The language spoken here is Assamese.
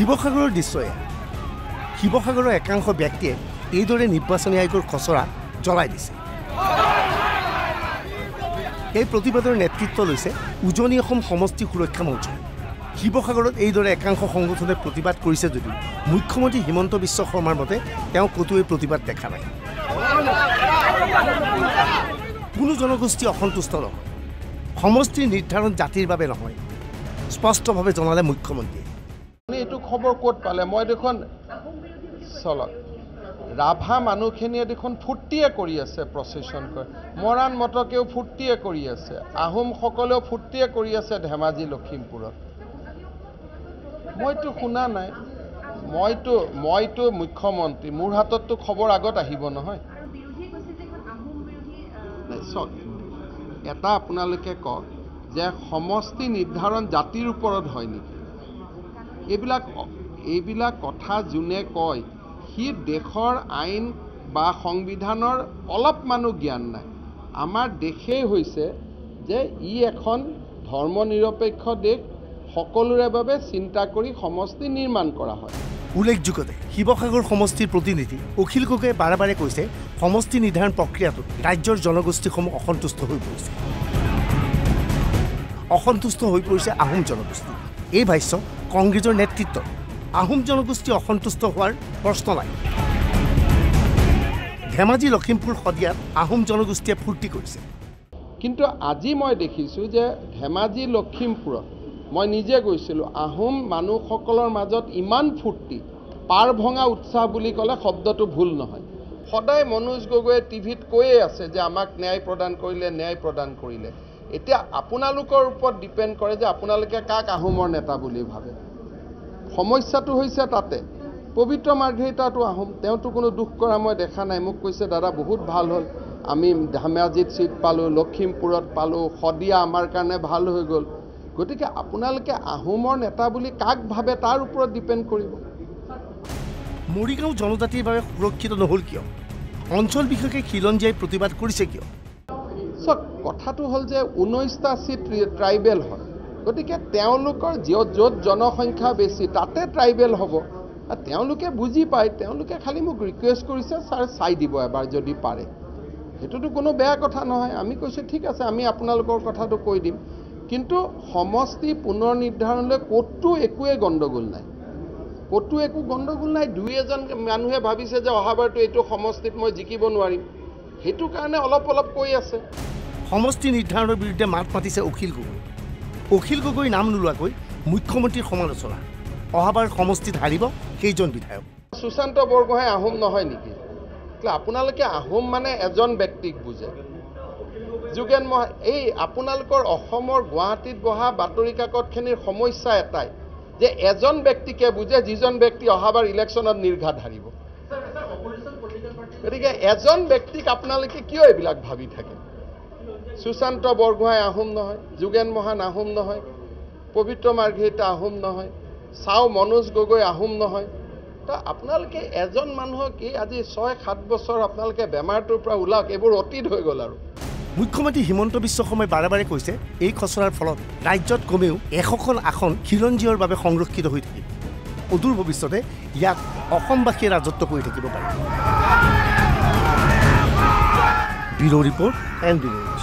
শিৱসাগৰৰ দৃশ্য এয়া শিৱসাগৰৰ একাংশ ব্যক্তিয়ে এইদৰে নিৰ্বাচনী আয়োগৰ খচৰা জ্বলাই দিছে। এই প্ৰতিবাদৰ নেতৃত্ব লৈছে উজনি অসম সমষ্টি সুৰক্ষা মঞ্চ। শিৱসাগৰত এইদৰে একাংশ সংগঠনে প্ৰতিবাদ কৰিছে যদিও মুখ্যমন্ত্ৰী হিমন্ত বিশ্ব শৰ্মাৰ মতে তেওঁ ক'তোৱে প্ৰতিবাদ দেখা নাই। কোনো জনগোষ্ঠী অসন্তুষ্ট নহয়। সমষ্টিৰ নিৰ্ধাৰণ জাতিৰ বাবে নহয় স্পষ্টভাৱে জনালে মুখ্যমন্ত্ৰীয়ে। খবৰ ক'ত পালে? মই দেখোন চলক ৰাভা মানুহখিনিয়ে দেখোন ফূৰ্তিয়ে কৰি আছে প্ৰচেশ্যন কৰি মৰাণ মটকেও ফূৰ্তিয়ে কৰি আছে। আহোমসকলেও ফূৰ্তিয়ে কৰি আছে ধেমাজি লখিমপুৰত। মইতো শুনা নাই। মইতো মইতো মুখ্যমন্ত্ৰী। মোৰ হাতততো খবৰ আগত আহিব নহয়। চাওক এটা আপোনালোকে কওক যে সমষ্টি নিৰ্ধাৰণ জাতিৰ ওপৰত হয় নেকি? এইবিলাক এইবিলাক কথা যোনে কয় সি দেশৰ আইন বা সংবিধানৰ অলপমানো জ্ঞান নাই। আমাৰ দেশেই হৈছে যে ই এখন ধৰ্মনিৰপেক্ষ দেশ সকলোৰে বাবে চিন্তা কৰি সমষ্টি নিৰ্মাণ কৰা হয়। উল্লেখযোগ্য যে শিৱসাগৰ সমষ্টিৰ প্ৰতিনিধি অখিল গগৈয়ে বাৰে বাৰে কৈছে সমষ্টি নিৰ্ধাৰণ প্ৰক্ৰিয়াটোত ৰাজ্যৰ জনগোষ্ঠীসমূহ অসন্তুষ্ট হৈ পৰিছে। অসন্তুষ্ট হৈ পৰিছে আহোম জনগোষ্ঠী। এই ভাষ্য কংগ্ৰেছৰ নেতৃত্বত আহোম জনগোষ্ঠী অসন্তুষ্ট হোৱাৰ প্ৰশ্ন নাই। ধেমাজি লখিমপুৰ শদিয়াত আহোম জনগোষ্ঠীয়ে ফূৰ্তি কৰিছে। কিন্তু আজি মই দেখিছোঁ যে ধেমাজি লখিমপুৰত মই নিজে গৈছিলোঁ আহোম মানুহসকলৰ মাজত ইমান ফূৰ্তি পাৰ ভঙা উৎসাহ বুলি ক'লে শব্দটো ভুল নহয়। সদায় মনোজ গগৈয়ে টিভিত কৈয়ে আছে যে আমাক ন্যায় প্ৰদান কৰিলে ন্যায় প্ৰদান কৰিলে। এতিয়া আপোনালোকৰ ওপৰত ডিপেণ্ড কৰে যে আপোনালোকে কাক আহোমৰ নেতা বুলি ভাবে। সমস্যাটো হৈছে তাতে পবিত্ৰ মাৰ্ঘেৰিটাটো আহোম তেওঁতো কোনো দুখ কৰা মই দেখা নাই। মোক কৈছে দাদা বহুত ভাল হ'ল। আমি ধেমাজিত ছিট পালোঁ লখিমপুৰত পালোঁ শদিয়া আমাৰ কাৰণে ভাল হৈ গ'ল। গতিকে আপোনালোকে আহোমৰ নেতা বুলি কাক ভাবে তাৰ ওপৰত ডিপেণ্ড কৰিব। মৰিগাঁও জনজাতিৰ বাবে সুৰক্ষিত নহ'ল কিয়? অঞ্চল বিশেষে খিলঞ্জীয়াই প্ৰতিবাদ কৰিছে কিয়? চাওক কথাটো হ'ল যে ঊনৈছটা ছিট ট্ৰাইবেল হয়। গতিকে তেওঁলোকৰ য'ত য'ত জনসংখ্যা বেছি তাতে ট্ৰাইবেল হ'ব। তেওঁলোকে বুজি পায় তেওঁলোকে খালি মোক ৰিকুৱেষ্ট কৰিছে ছাৰ চাই দিব এবাৰ যদি পাৰে। সেইটোতো কোনো বেয়া কথা নহয়। আমি কৈছোঁ ঠিক আছে আমি আপোনালোকৰ কথাটো কৈ দিম। কিন্তু সমষ্টি পুনৰ নিৰ্ধাৰণলৈ ক'তো একোৱেই গণ্ডগোল নাই। ক'তো একো গণ্ডগোল নাই। দুই এজন মানুহে ভাবিছে যে অহাবাৰতো এইটো সমষ্টিত মই জিকিব নোৱাৰিম। সেইটো কাৰণে অলপ অলপ কৈ আছে। সমষ্টি নিৰ্ধাৰণৰ বিৰুদ্ধে মাত মাতিছে অখিল গগৈ। অখিল গগৈ নাম নোলোৱাকৈ মুখ্যমন্ত্ৰীৰ সমালোচনা। অহাবাৰ সমষ্টিত হাৰিব কেইজন বিধায়ক। সুশান্ত বৰগোহাঁই আহোম নহয় নেকি? আপোনালোকে আহোম মানে এজন ব্যক্তিক বুজে। যোগেন মহা এই আপোনালোকৰ অসমৰ গুৱাহাটীত বহা বাতৰি কাকতখিনিৰ সমস্যা এটাই যে এজন ব্যক্তিকে বুজে যিজন ব্যক্তি অহাবাৰ ইলেকশ্যনত নিৰ্ঘাত হাৰিব। গতিকে এজন ব্যক্তিক আপোনালোকে কিয় এইবিলাক ভাবি থাকে? সুশান্ত বৰগোহাঁই আহোম নহয় যোগেন মহান আহোম নহয় পবিত্ৰ মাৰ্ঘেৰিটা আহোম নহয় চাও মনোজ গগৈ আহোম নহয়। তো আপোনালোকে এজন মানুহক এই আজি ছয় সাত বছৰ আপোনালোকে বেমাৰটোৰ পৰা ওলাওক এইবোৰ অতীত হৈ গ'ল আৰু। মুখ্যমন্ত্ৰী হিমন্ত বিশ্ব শৰ্মাই বাৰে বাৰে কৈছে এই খচৰাৰ ফলত ৰাজ্যত কমেও এশখন আসন খিলঞ্জীয়ৰ বাবে সংৰক্ষিত হৈ থাকিব। অদূৰ ভৱিষ্যতে ইয়াত অসমবাসীয়ে ৰাজত্ব কৰি থাকিব পাৰে। Bureau' report and B news.